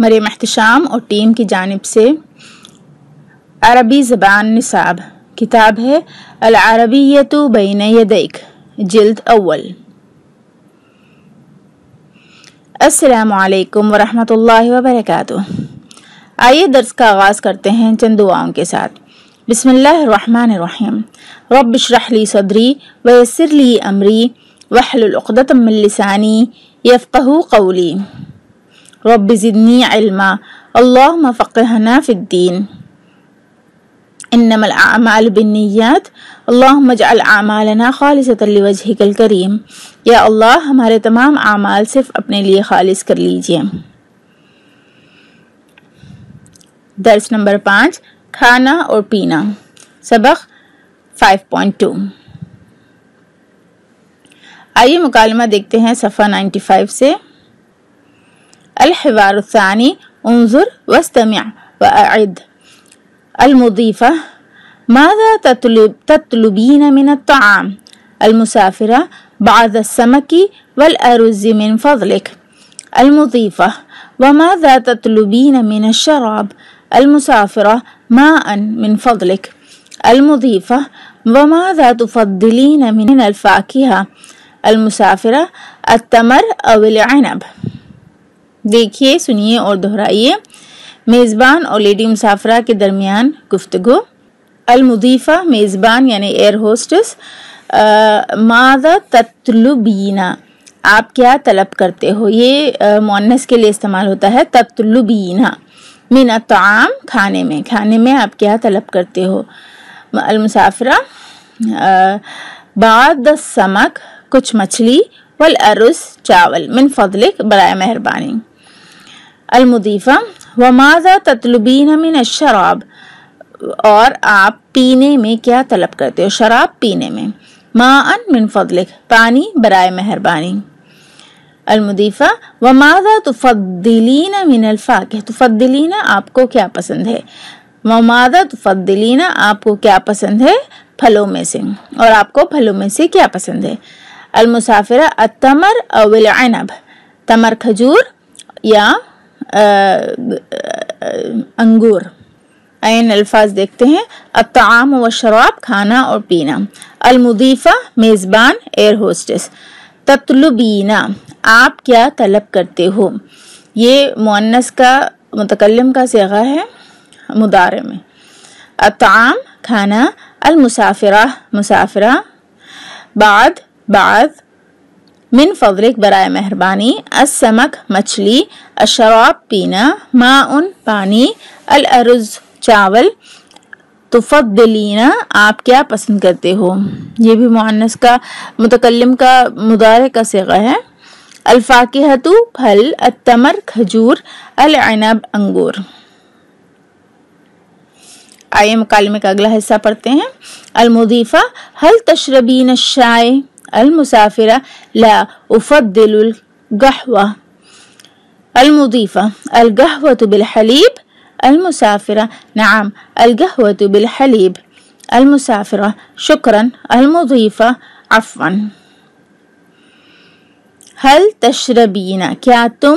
مریم احتشام اور ٹیم کی جانب سے عربی زبان نصاب۔ کتاب ہے العربیت بین یدیک، جلد اول۔ السلام علیکم ورحمۃ اللہ وبرکاتہ۔ آئیے درس کا آغاز کرتے ہیں چند دعاؤں کے ساتھ۔ بسم اللہ الرحمن الرحیم رب اشرح لی صدری، ویسر لی امری، وحلل عقدۃ من لسانی یفقهوا قولی۔ رب زدنی علما. اللہم فقہنا فی الدین. انما الاعمال بالنیات. اللہم اجعل اعمالنا خالصتا لوجہک الکریم. یا اللہ، ہمارے تمام اعمال صرف اپنے لیے خالص کر لیجیے. درس نمبر پانچ، کھانا اور پینا. سبق 5.2 آئیے مکالمہ دیکھتے ہیں صفحہ 95 سے. الحوار الثانی انظر واستمع وأعد. المضيفة ماذا تطلب تطلبين من الطعام؟ المسافرة بعض السمك والأرز من فضلك. المضيفة وماذا تطلبين من الشراب؟ المسافرة ماء من فضلك. المضيفة وماذا تفضلين من الفاكهة؟ المسافرة التمر أو العنب؟ دیکھیے، سنیے اور دہرائیے۔ میزبان اور لیڈی مسافرہ کے درمیان گفتگو۔ المضیفہ میزبان یعنی ایئر ہوسٹس ماذا تطلبینا؟ آپ کیا طلب کرتے ہو؟ یہ مونس کے لیے استعمال ہوتا ہے تطلبینا۔ من الطعام، کھانے میں۔ کھانے میں آپ کیا طلب کرتے ہو؟ المسافرہ بعد سمک کچھ مچھلی، والارز، چاول۔ من فضلک، برائے مہربانی۔ المضیفہ، وماذا تطلبین من الشراب؟ اور آپ پینے میں کیا طلب کرتے ہو؟ شراب پینے میں۔ ماء من فضلک پانی، برائے مہربانی۔ المضیفہ، وماذا تفضلین من الفاکہ تفضلین آپ کو کیا پسند ہے؟ وماذا تفضلین آپ کو کیا پسند ہے؟ پھلوں میں سے۔ اور آپ کو پھلوں میں سے کیا پسند ہے؟ المسافرہ، التمر او العنب تمر کھجور یا انگور۔ این الفاظ دیکھتے ہیں۔ الطعام و شراب کھانا اور پینا۔ المضیفہ، میزبان ایئر ہوسٹس تطلبینا آپ کیا طلب کرتے ہو؟ یہ مونس کا، متکلم کا سیغہ ہے مدارے میں الطعام، کھانا۔ المسافرہ، مسافرہ۔ بعد بعد من فضلک برائے مہربانی، السمک، مچھلی، الشراب پینا ماء پانی، الارز، چاول تفضلینا آپ کیا پسند کرتے ہو؟ یہ بھی معنس کا، متکلم کا مدارے کا سیغہ ہے۔ الفاقحتو پھل، التمر، کھجور، العنب، انگور۔ آئیے مکالمے کا اگلا حصہ پڑھتے ہیں۔ المضیفہ حل تشربین الشائے؟ المسافرة لا أفضل القهوة المضيفة. القهوة بالحليب المسافرة. نعم القهوة بالحليب المسافرة. شكرا المضيفة. عفوا. هل تشربين كاتم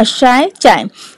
الشاي شاي.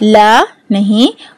لا نهي.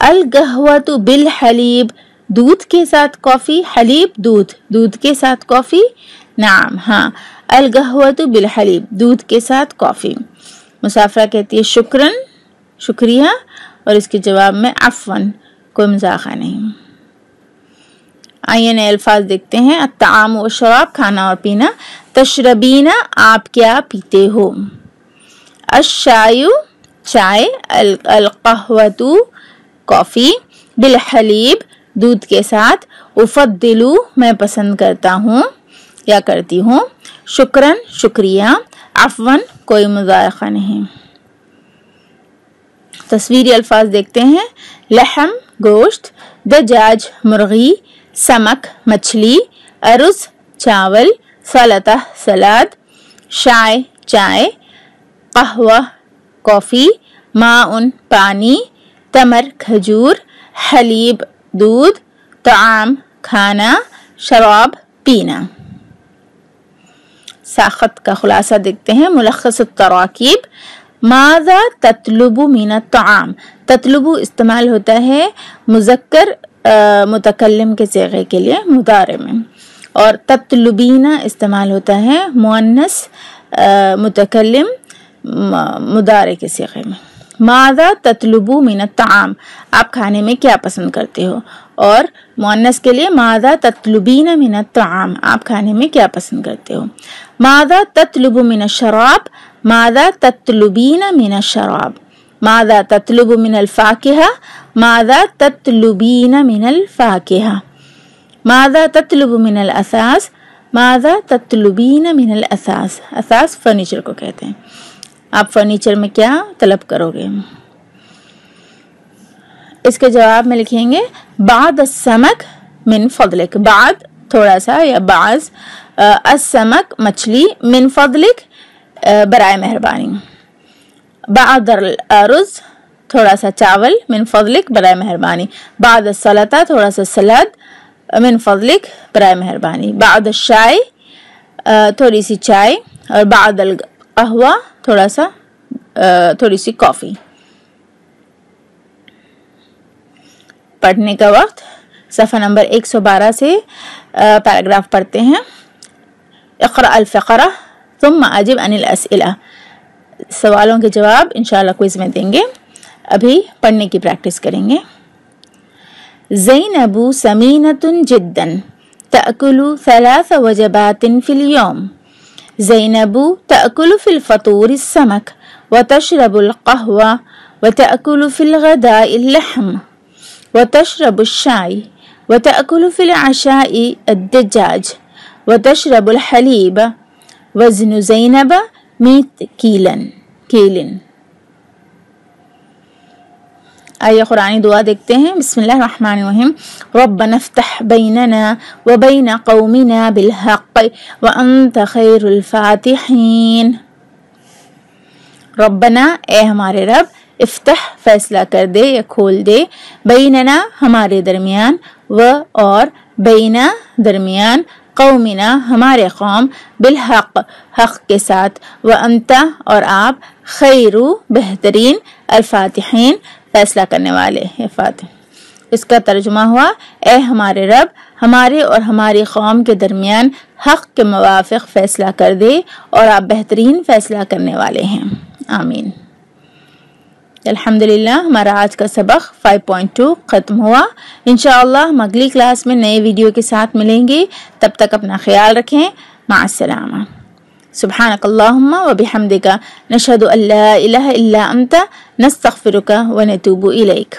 القهوة بالحلیب، دودھ کے ساتھ کافی، حلیب دودھ دودھ کے ساتھ کافی، نعم ہاں القهوة بالحلیب، دودھ کے ساتھ کافی۔ مسافرہ کہتی ہے شکرن شکریہ، اور اس کے جواب میں عفون کوئی مزاخہ نہیں۔ آئیے نئے الفاظ دیکھتے ہیں۔ الطعام و شراب، کھانا اور پینا۔ تشربینا آپ کیا پیتے ہو؟ الشایو چائے القهوة کافی بالحلیب دودھ کے ساتھ، افضلو میں پسند کرتا ہوں۔ یا کرتی ہوں۔ شکرن شکریہ۔ عفون کوئی مذائقہ نہیں۔ تصویری الفاظ دیکھتے ہیں۔ لحم، گوشت، دجاج، مرغی، سمک، مچھلی ارز چاول، سلطہ، سلاد شائے چائے، قہوہ، کافی معاون پانی تمر، کھجور حلیب دودھ، طعام، کھانا، شراب، پینا۔ ساخت کا خلاصہ دیکھتے ہیں ملخص التراکیب۔ ماذا تطلب من الطعام؟ تطلب استعمال ہوتا ہے مذکر متکلم کے سیغے کے لیے، مدارے میں۔ اور تطلبینہ استعمال ہوتا ہے معنس متکلم مدارے کے سیغے میں۔ ماذا تطلبو من الطعام؟ آپ کھانے میں کیا پسند کرتے ہو؟ اور مونس کے لیے ماذا تطلبین من الطعام؟ آپ کھانے میں کیا پسند کرتے ہو؟ ماذا تطلب من الشراب؟ ماذا تطلبین من الشراب؟ ماذا تطلب من الفاکہہ؟ ماذا تطلبین من الفاکہہ؟ ماذا تطلب من الاساس؟ ماذا تطلبین من الاساس؟ اساس فرنیچر کو کہتے ہیں۔ آپ فرنیچر میں کیا طلب کرو گے؟ اس کے جواب میں لکھیں گے بعد السمک من فضلک بعد تھوڑا سا یا بعض السمک مچھلی من فضلک برائے مہربانی۔ بعد الارز تھوڑا سا چاول من فضلک، برائے مہربانی۔ بعد السلطہ تھوڑا سا سلد من فضلک، برائے مہربانی۔ بعد الشائے تھوڑی سی چائے اور بعد القہوہ تھوڑا سا تھوڑی سی کافی۔ پڑھنے کا وقت، صفحہ نمبر ایک سو بارہ سے پیراگراف پڑھتے ہیں۔ اقرا الفقرہ، ثم عجب عن الاسئلہ سوالوں کے جواب انشاءاللہ کوئز میں دیں گے۔ ابھی پڑھنے کی پریکٹس کریں گے۔ زینب سمینت جدا تأکل ثلاث وجبات فی اليوم۔ زینب تأکل فی الفطور السمک وتشرب القهوة وتأكل في الغداء اللحم وتشرب الشاي وتأكل في العشاء الدجاج وتشرب الحليب. وزن زينب مئة كيلا كيل آئیے قرآنی دعا دیکھتے ہیں۔ بسم اللہ الرحمن الرحیم ربنا افتح بیننا وبین قومنا بالحق وأنت خیر الفاتحین ربنا اے ہمارے رب افتح فیصلہ کر دے یا کھول دے۔ بیننا ہمارے درمیان و اور بینا درمیان قومنا ہمارے قوم بالحق حق کے ساتھ۔ و انتا اور آپ خیر بہترین الفاتحین۔ فیصلہ کرنے والے فاتح اس کا ترجمہ ہوا، اے ہمارے رب، ہمارے اور ہماری قوم کے درمیان حق کے موافق فیصلہ کر دے اور آپ بہترین فیصلہ کرنے والے ہیں۔ آمین۔ الحمد للہ ہمارا آج کا سبق 5.2 ختم ہوا۔ انشاءاللہ، ہم اگلی کلاس میں نئے ویڈیو کے ساتھ ملیں گے۔ تب تک اپنا خیال رکھیں۔ مع السلامہ۔ سبحانك اللهم وبحمدك نشهد أن لا إله إلا أنت نستغفرك ونتوب إليك.